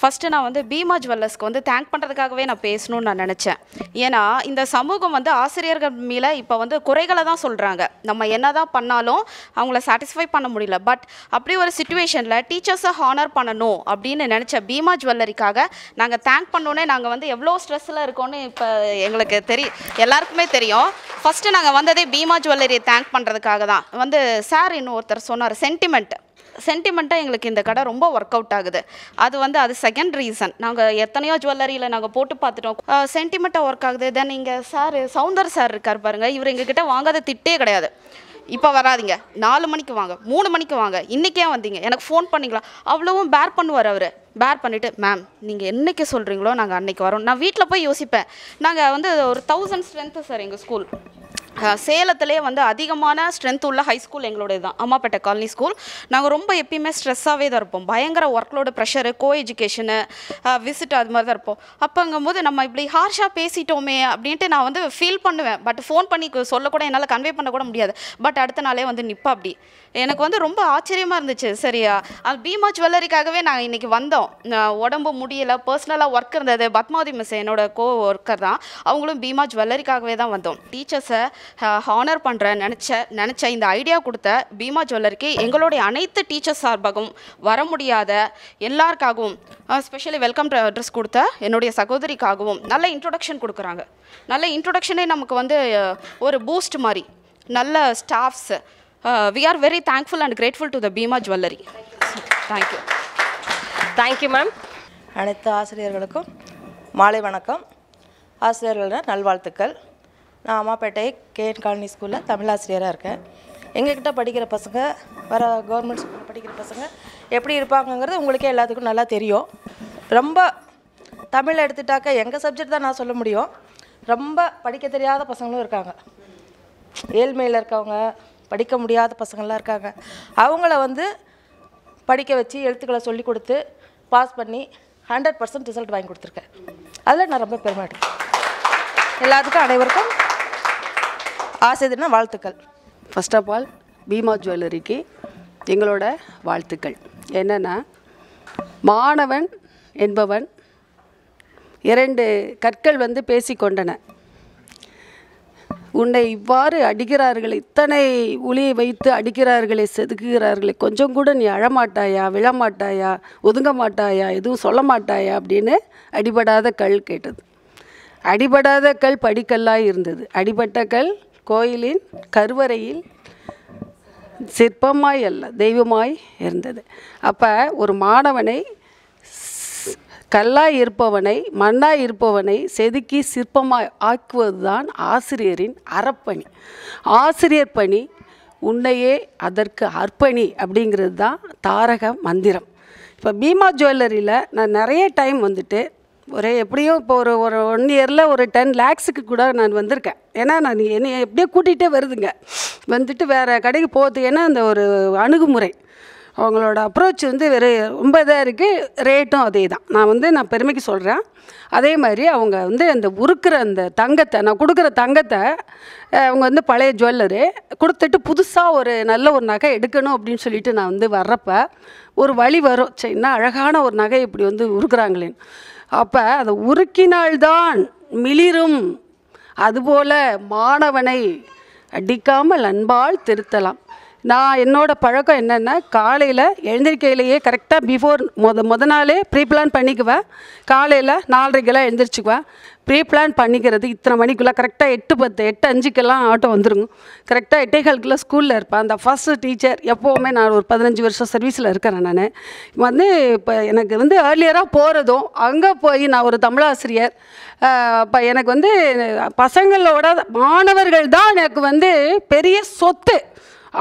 ஃபஸ்ட்டு நான் வந்து பீமா ஜுவல்லர்ஸ்க்கு வந்து தேங்க் பண்ணுறதுக்காகவே நான் பேசணும்னு நான் நினச்சேன். ஏன்னா இந்த சமூகம் வந்து ஆசிரியர்கள் மேலே இப்போ வந்து குறைகளை தான் சொல்கிறாங்க நம்ம என்ன தான் பண்ணாலும் அவங்கள சாட்டிஸ்ஃபை பண்ண முடியல. பட் அப்படி ஒரு சுச்சுவேஷனில் டீச்சர்ஸை ஹானர் பண்ணணும் அப்படின்னு நினச்ச பீமா ஜுவல்லரிக்காக நாங்கள் தேங்க் பண்ணோன்னே நாங்கள் வந்து எவ்வளோ ஸ்ட்ரெஸ்ஸில் இருக்கோன்னு இப்போ எங்களுக்கு தெரியும் எல்லாருக்குமே தெரியும் ஃபஸ்ட்டு நாங்கள் வந்ததே பீமா ஜுவல்லரியை தேங்க் பண்ணுறதுக்காக தான். வந்து சார் இன்னும் ஒருத்தர் சொன்னார் சென்டிமெண்ட் சென்டிமெண்ட்டாக எங்களுக்கு இந்த கடை ரொம்ப ஒர்க் அவுட் ஆகுது. அது வந்து அது செகண்ட் ரீசன் நாங்கள் எத்தனையோ ஜுவல்லரியில் நாங்கள் போட்டு பார்த்துட்டோம். சென்டிமெண்ட்டாக ஒர்க் ஆகுது. தென் இங்கே சார் சவுந்தர் சார் இருக்கார் பாருங்கள் இவர் எங்ககிட்ட வாங்காத திட்டே கிடையாது. இப்போ வராதீங்க. நாலு மணிக்கு வாங்க. மூணு மணிக்கு வாங்க. இன்றைக்கே வந்தீங்க. எனக்கு ஃபோன் பண்ணிங்களா? அவ்வளவும் பேர் பண்ணுவார் அவர். பேர் பண்ணிவிட்டு மேம் நீங்கள் என்றைக்கு சொல்கிறீங்களோ நாங்கள் அன்றைக்கி வரோம். நான் வீட்டில் போய் யோசிப்பேன். நாங்கள் வந்து ஒரு தௌசண்ட் ஸ்ட்ரென்த்து சார் எங்கள் ஸ்கூல் சேலத்திலே வந்து அதிகமான ஸ்ட்ரென்த் உள்ள ஹை ஸ்கூல் எங்களுடைய தான் அம்மாப்பேட்டை காலனி ஸ்கூல் நாங்கள் ரொம்ப எப்பயுமே ஸ்ட்ரெஸ்ஸாகவே தான் இருப்போம். பயங்கர workload pressure coeducation visit அது மாதிரி தான் இருப்போம். அப்போங்கும்போது நம்ம இப்படி ஹார்ஷாக பேசிட்டோமே அப்படின்ட்டு நான் வந்து ஃபீல் பண்ணுவேன். பட் ஃபோன் பண்ணி சொல்லக்கூட என்னால் கன்வே பண்ணக்கூட முடியாது. பட் அடுத்த நாளே வந்து நிப்பா அப்படி. எனக்கு வந்து ரொம்ப ஆச்சரியமாக இருந்துச்சு. சரியா? அது பீமா ஜுவல்லரிக்காகவே நாங்கள் இன்றைக்கி வந்தோம். உடம்பு முடியலை பர்சனலாக ஒர்க் இருந்தது. பத்மாவதி மிஸ் என்னோட கோ ஒர்க்கர் தான். அவங்களும் பீமா ஜுவல்லரிக்காகவே தான் வந்தோம். டீச்சர்ஸை ஹானர் பண்ணுற நினச்ச நினச்ச இந்த ஐடியா கொடுத்த பீமா ஜுவல்லரிக்கு எங்களுடைய அனைத்து டீச்சர்ஸ் சார்பாகவும் வர முடியாத எல்லாருக்காகவும் ஸ்பெஷலி வெல்கம் அட்ரஸ் கொடுத்த என்னுடைய சகோதரிக்காகவும் நல்ல இன்ட்ரொடக்ஷன் கொடுக்குறாங்க. நல்ல இன்ட்ரொடக்ஷனே நமக்கு வந்து ஒரு பூஸ்ட் மாதிரி. நல்ல staffs we are very thankful and grateful to the Bhima jewellery thank you thank you ma'am அனைத்து ஆசிரியர்களுக்கும் மாலை வணக்கம். ஆசிரியர்களோட நல்வாழ்த்துக்கள். நான் அம்மாப்பேட்டை கேஎன் காலனி ஸ்கூலில் தமிழாசிரியராக இருக்கேன். எங்ககிட்ட படிக்கிற பசங்க வர கவர்மெண்ட் ஸ்கூலில் படிக்கிற பசங்க எப்படி இருப்பாங்கங்கிறது உங்களுக்கே எல்லாத்துக்கும் நல்லா தெரியும். ரொம்ப தமிழ் எடுத்துட்டாக்க எங்கள் சப்ஜெக்ட் தான் நான் சொல்ல முடியும். ரொம்ப படிக்க தெரியாத பசங்களும் இருக்காங்க. ஏழ்மையில் இருக்கவங்க படிக்க முடியாத பசங்கள்லாம் இருக்காங்க. அவங்கள வந்து படிக்க வச்சு எழுத்துக்களை சொல்லி கொடுத்து பாஸ் பண்ணி ஹண்ட்ரட் பர்சன்ட் ரிசல்ட் வாங்கி கொடுத்துருக்கேன். அதில் நான் ரொம்ப பெருமை எல்லாத்துக்கும் அனைவருக்கும் ஆசை தின வாழ்த்துக்கள். ஃபஸ்ட் ஆஃப் ஆல் பீமா ஜுவல்லரிக்கு எங்களோட வாழ்த்துக்கள். என்னென்னா மாணவன் என்பவன் இரண்டு கற்கள் வந்து பேசிக்கொண்டன உன்னை இவ்வாறு அடிக்கிறார்கள் இத்தனை உளியை வைத்து அடிக்கிறார்களே செதுக்குகிறார்களே கொஞ்சம் கூட நீ அழமாட்டாயா விழமாட்டாயா ஒதுங்க மாட்டாயா எதுவும் சொல்ல மாட்டாயா அப்படின்னு அடிபடாத கல் கேட்டது. அடிபடாத கல் படிக்கல்லாக இருந்தது. அடிபட்ட கல் கோயிலின் கருவறையில் சிற்பமாய் அல்ல தெய்வமாய் இருந்தது. அப்போ ஒரு மாணவனை கல்லாய் இருப்பவனை மண்ணாய் இருப்பவனை செதுக்கி சிற்பமாய் ஆக்குவதுதான் ஆசிரியரின் அறப்பணி. ஆசிரியர் பணி உன்னையே அதற்கு அர்ப்பணி அப்படிங்கிறது தான் தாரக மந்திரம். இப்போ பீமா ஜுவல்லரியில் நான் நிறைய டைம் வந்துட்டு ஒரு எப்படியும் இப்போ ஒரு ஒரு ஒன் இயரில் ஒரு டென் லேக்ஸுக்கு கூட நான் வந்திருக்கேன். ஏன்னா நான் என்னை எப்படியோ கூட்டிகிட்டே வருதுங்க. வந்துட்டு வேறு கடைக்கு போகிறது ஏன்னா அந்த ஒரு அணுகுமுறை. அவங்களோட அப்ரோச் வந்து வெறு ரொம்ப இதாக இருக்குது ரேட்டும் அதே தான் நான் வந்து நான் பெருமைக்கு சொல்கிறேன் அதே மாதிரி அவங்க வந்து அந்த உருக்கிற அந்த தங்கத்தை நான் கொடுக்குற தங்கத்தை அவங்க வந்து பழைய ஜுவல்லரு கொடுத்துட்டு புதுசாக ஒரு நல்ல ஒரு நகை எடுக்கணும் அப்படின்னு சொல்லிட்டு நான் வந்து வர்றப்ப ஒரு வழி வரும். சரி என்ன அழகான ஒரு நகை இப்படி வந்து உருக்குறாங்களேன்னு. அப்போ அதை உருக்கினால்தான் மிளிரும். அதுபோல மாணவனை அடிக்காமல் அன்பால் திருத்தலாம். நான் என்னோடய பழக்கம் என்னென்னா காலையில் எழுந்திரிக்கையிலேயே கரெக்டாக பிஃபோர் முத முத நாளே ப்ரீ பிளான் பண்ணிக்குவேன். காலையில் நாலரைக்கெல்லாம் எழுந்திரிச்சுக்குவேன். ப்ரீ பிளான் பண்ணிக்கிறது இத்தனை மணிக்குள்ளே கரெக்டாக எட்டு பத்து எட்டு அஞ்சுக்கெல்லாம் ஆட்டோ வந்துருங்க. கரெக்டாக எட்டேகாலுக்குள்ள ஸ்கூலில் இருப்பேன். அந்த ஃபஸ்ட்டு டீச்சர் எப்போவுமே நான் ஒரு பதினஞ்சு வருஷம் சர்வீஸில் இருக்கிறேன் நான். வந்து இப்போ எனக்கு வந்து ஏர்லியராக போகிறதும் அங்கே போய் நான் ஒரு தமிழாசிரியர். இப்போ எனக்கு வந்து பசங்களோட மாணவர்கள் தான் எனக்கு வந்து பெரிய சொத்து.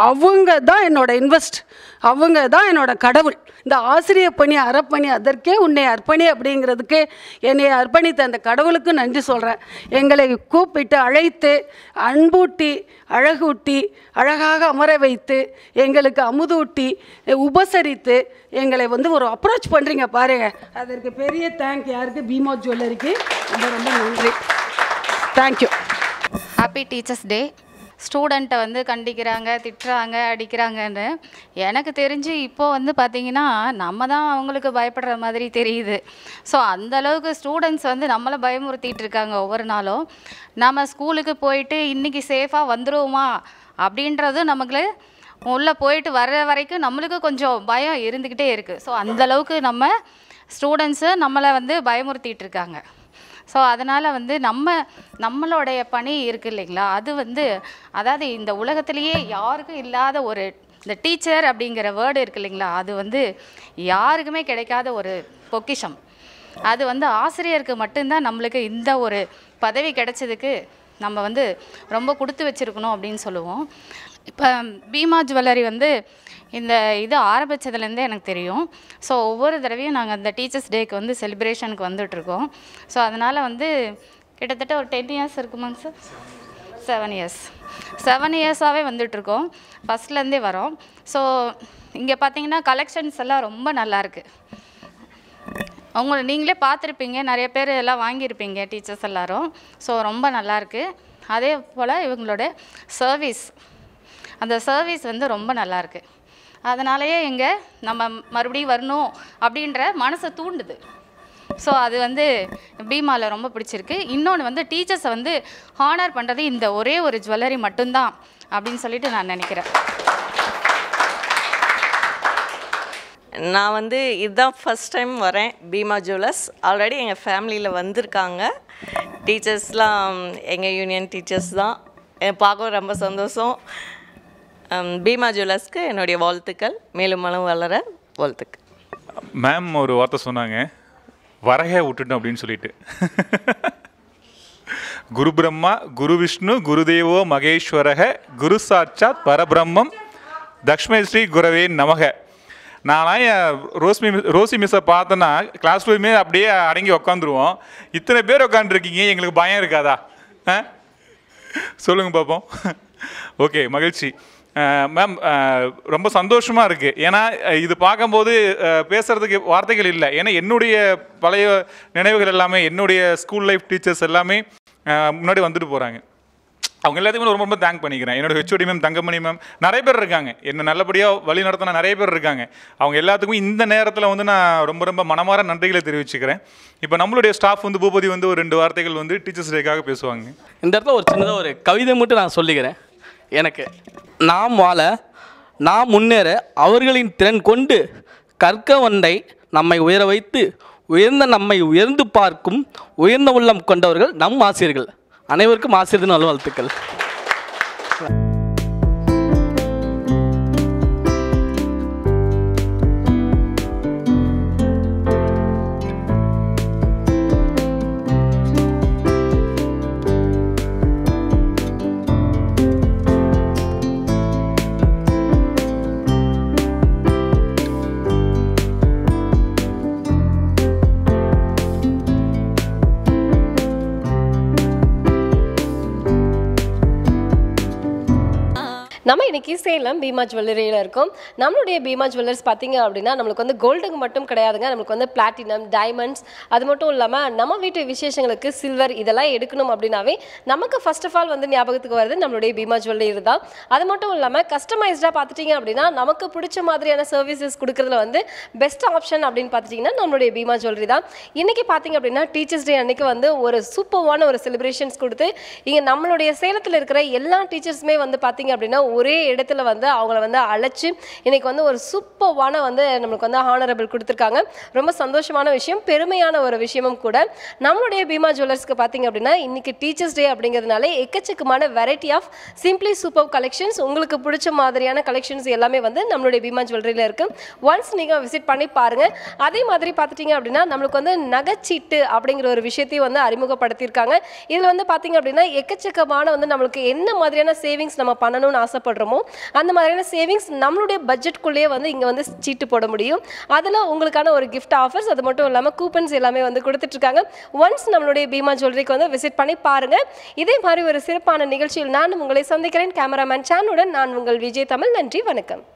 அவங்க தான் என்னோட இன்வெஸ்ட் அவங்க தான் என்னோட கடவுள். இந்த ஆசிரியர் பணி அறப்பணி அதற்கே உன்னை அர்ப்பணி அப்படிங்கிறதுக்கு என்னை அர்ப்பணித்த அந்த கடவுளுக்கு நன்றி சொல்கிறேன் எங்களை கூப்பிட்டு அழைத்து அன்பூட்டி அழகூட்டி அழகாக அமர வைத்து எங்களுக்கு அமுதூட்டி உபசரித்து எங்களை வந்து ஒரு அப்ரோச் பண்ணுறீங்க பாருங்க. அதற்கு பெரிய தேங்க் யாருக்கு? பீமா ஜுவல்லரிக்கு ரொம்ப ரொம்ப நன்றி. Thank you happy teachers day ஸ்டூடெண்ட்டை வந்து கண்டிக்கிறாங்க திட்டுறாங்க அடிக்கிறாங்கன்னு எனக்கு தெரிஞ்சு இப்போ வந்து பார்த்திங்கன்னா நம்ம தான் அவங்களுக்கு பயப்படுற மாதிரி தெரியுது. ஸோ அந்தளவுக்கு ஸ்டூடெண்ட்ஸ் வந்து நம்மளை பயமுறுத்திட்டு இருக்காங்க ஒவ்வொரு நாளும். நம்ம ஸ்கூலுக்கு போயிட்டு இன்றைக்கி சேஃபாக வந்துடுவோமா அப்படின்றது நமக்கு உள்ளே போயிட்டு வர்ற வரைக்கும் நம்மளுக்கு கொஞ்சம் பயம் இருந்துக்கிட்டே இருக்குது ஸோ அந்தளவுக்கு நம்ம ஸ்டூடெண்ட்ஸு நம்மளை வந்து பயமுறுத்திட்டு இருக்காங்க. ஸோ அதனால் வந்து நம்ம நம்மளுடைய பணி இருக்குது இல்லைங்களா? அது வந்து அதாவது இந்த உலகத்திலேயே யாருக்கும் இல்லாத ஒரு இந்த டீச்சர் அப்படிங்கிற வேர்டு இருக்கு இல்லைங்களா? அது வந்து யாருக்குமே கிடைக்காத ஒரு பொக்கிஷம். அது வந்து ஆசிரியருக்கு மட்டும்தான் நம்மளுக்கு இந்த ஒரு பதவி கிடைச்சதுக்கு நம்ம வந்து ரொம்ப கொடுத்து வச்சுருக்கணும் அப்படின்னு சொல்லுவோம். இப்போ பீமா ஜுவல்லரி வந்து இந்த இது ஆரம்பித்ததுலேருந்தே எனக்கு தெரியும். ஸோ ஒவ்வொரு தடவையும் நாங்கள் அந்த டீச்சர்ஸ் டேக்கு வந்து செலிப்ரேஷனுக்கு வந்துட்ருக்கோம் ஸோ அதனால் வந்து கிட்டத்தட்ட ஒரு டென் இயர்ஸ் இருக்குமாங்க சார் செவன் இயர்ஸ் செவன் இயர்ஸாகவே வந்துட்ருக்கோம் ஃபஸ்ட்லேருந்தே வரோம். ஸோ இங்கே பார்த்தீங்கன்னா கலெக்ஷன்ஸ் எல்லாம் ரொம்ப நல்லாயிருக்கு அவங்கள நீங்களே பார்த்துருப்பீங்க நிறைய பேர் எல்லாம் வாங்கியிருப்பீங்க டீச்சர்ஸ் எல்லோரும். ஸோ ரொம்ப நல்லாயிருக்கு அதே போல் இவங்களோட சர்வீஸ் அந்த சர்வீஸ் வந்து ரொம்ப நல்லாயிருக்கு அதனாலேயே இங்கே நம்ம மறுபடியும் வரணும் அப்படின்ற மனசை தூண்டுது. ஸோ அது வந்து பீமாவில் ரொம்ப பிடிச்சிருக்கு. இன்னொன்று வந்து டீச்சர்ஸை வந்து ஹானர் பண்ணுறது இந்த ஒரே ஒரு ஜுவல்லரி மட்டும்தான் அப்படின்னு சொல்லிட்டு நான் நினைக்கிறேன். நான் வந்து இதுதான் ஃபஸ்ட் டைம் வரேன் பீமா ஜுவல்லர்ஸ் ஆல்ரெடி எங்கள் ஃபேமிலியில் வந்திருக்காங்க. டீச்சர்ஸ்லாம் எங்கள் யூனியன் டீச்சர்ஸ் தான். பார்க்கவும் பார்க்க ரொம்ப சந்தோஷம். Um, பீமா ஜுவல்லர்ஸ்க்கு என்னுடைய வாழ்த்துக்கள். மேலும் மேலும் வளர வாழ்த்துக்கள். மேம் ஒரு வார்த்தை சொன்னாங்க. வரகை விட்டுட்டோம் அப்படின்னு சொல்லிட்டு. குரு பிரம்மா குரு விஷ்ணு குருதேவோ மகேஸ்வரக குரு சாட்சாத் பரபிரம்மம் தக்ஷ்மே ஸ்ரீ குரவே நமக. நான்லாம் என் ரோஸ்மி மிஸ் ரோசி மிஸ்ஸை பார்த்தேன்னா கிளாஸ் ரூமே அப்படியே அடங்கி உக்காந்துருவோம். இத்தனை பேர் உட்காந்துருக்கீங்க எங்களுக்கு பயம் இருக்காதா? ஆ? சொல்லுங்கள் பார்ப்போம் ஓகே மகிழ்ச்சி. மேம் ரொம்ப சந்தோஷமாக இருக்குது ஏன்னா இது பார்க்கும்போது பேசுகிறதுக்கு வார்த்தைகள் இல்லை. ஏன்னா என்னுடைய பழைய நினைவுகள் எல்லாமே என்னுடைய ஸ்கூல் லைஃப் டீச்சர்ஸ் எல்லாமே முன்னாடி வந்துட்டு போகிறாங்க அவங்க எல்லாத்தையுமே ரொம்ப ரொம்ப தேங்க் பண்ணிக்கிறேன். என்னோட ஹெச்ஓடி மேம் தங்கமணி மேம் நிறைய பேர் இருக்காங்க. என்ன நல்லபடியாக வழி நடத்தின நிறைய பேர் இருக்காங்க. அவங்க எல்லாத்துக்கும் இந்த நேரத்தில் வந்து நான் ரொம்ப ரொம்ப மனமார நன்றிகளை தெரிவிச்சுக்கிறேன். இப்போ நம்மளுடைய ஸ்டாஃப் வந்து பூபதி வந்து ஒரு ரெண்டு வார்த்தைகள் வந்து டீச்சர்ஸ் டேக்காக பேசுவாங்க. இந்த இடத்துல ஒரு சின்னதாக ஒரு கவிதை மட்டும் நான் சொல்லிக்கிறேன். எனக்கு நாம் வாழ நாம் முன்னேற அவர்களின் திறன் கொண்டு கற்க ஒன்றை நம்மை உயர வைத்து உயர்ந்த நம்மை உயர்ந்து பார்க்கும் உயர்ந்த உள்ளம் கொண்டவர்கள் நம் ஆசிரியர்கள். அனைவருக்கும் ஆசிரியர் தின நல்வாழ்த்துக்கள். நம்ம இன்றைக்கி சேலம் பீமா ஜுவல்லரியில் இருக்கும். நம்மளுடைய பீமா ஜுவல்லர்ஸ் பார்த்தீங்க அப்படின்னா நம்மளுக்கு வந்து கோல்டுக்கு மட்டும் கிடையாதுங்க. நம்மளுக்கு வந்து பிளாட்டினம் டைமண்ட்ஸ் அது மட்டும் இல்லாமல் நம்ம வீட்டு விசேஷங்களுக்கு சில்வர் இதெல்லாம் எடுக்கணும் அப்படின்னாவே நமக்கு ஃபர்ஸ்ட் ஆஃப் ஆல் வந்து ஞாபகத்துக்கு வருது நம்மளுடைய பீமா ஜுவல்லரி தான். அது மட்டும் இல்லாமல் கஸ்டமைஸ்டாக பார்த்துட்டிங்க அப்படின்னா நமக்கு பிடிச்ச மாதிரியான சர்வீசஸ் கொடுக்குறதுல வந்து பெஸ்ட் ஆப்ஷன் அப்படின்னு பார்த்துட்டிங்கன்னா நம்மளுடைய பீமா ஜுவல்லரி தான். இன்றைக்கி பார்த்தீங்க அப்படின்னா டீச்சர்ஸ் டே அன்னைக்கு வந்து ஒரு சூப்பர்வான ஒரு செலிப்ரேஷன்ஸ் கொடுத்து இங்கே நம்மளுடைய சேலத்தில் இருக்கிற எல்லா டீச்சர்ஸுமே வந்து பார்த்தீங்க அப்படின்னா ஒரே இடத்துல வந்து அவங்கள வந்து அழைச்சி இன்னைக்கு வந்து ஒரு சூப்பர்வான வந்து நம்மளுக்கு வந்து ஹானரபிள் கொடுத்துருக்காங்க. ரொம்ப சந்தோஷமான விஷயம். பெருமையான ஒரு விஷயமும் கூட. நம்மளுடைய பீமா ஜுவல்லர்ஸ்க்கு பார்த்தீங்க அப்படின்னா இன்றைக்கி டீச்சர்ஸ் டே அப்படிங்கிறதுனால எக்கச்சக்கமான variety of simply super collections உங்களுக்கு பிடிச்ச மாதிரியான கலெக்ஷன்ஸ் எல்லாமே வந்து நம்மளுடைய பீமா ஜுவல்லரியில் இருக்கு. ஒன்ஸ் நீங்கள் விசிட் பண்ணி பாருங்கள் அதே மாதிரி பார்த்துட்டீங்க அப்படின்னா நம்மளுக்கு வந்து நகைச்சீட்டு அப்படிங்கிற ஒரு விஷயத்தையும் வந்து அறிமுகப்படுத்தியிருக்காங்க. இதில் வந்து பார்த்தீங்க அப்படின்னா எக்கச்சக்கமான வந்து நம்மளுக்கு என்ன மாதிரியான சேவிங்ஸ் நம்ம பண்ணணும்னு ஆசைப்படுறோமோ அந்த மாதிரியான சேவிங்ஸ் நம்மளுடைய பட்ஜெட்குள்ளேயே வந்து இங்கே வந்து சீட்டு போட முடியும். அதில் உங்களுக்கான ஒரு கிஃப்ட் ஆஃபர்ஸ் அது மட்டும் இல்லாமல் கூப்பன்ஸ் எல்லாமே வந்து கொடுத்துட்ருக்காங்க. ஒன்ஸ் நம்மளுடைய பீமா ஜுவல்லரிக்கு வந்து விசிட் பண்ணி பாருங்கள் இதே மாதிரி ஒரு சிறப்பான நிகழ்ச்சியில் நான் உங்களை சந்திக்கிறேன். கேமராமேன் சானுடன் நான் உங்கள் விஜய் தமிழ். நன்றி வணக்கம்.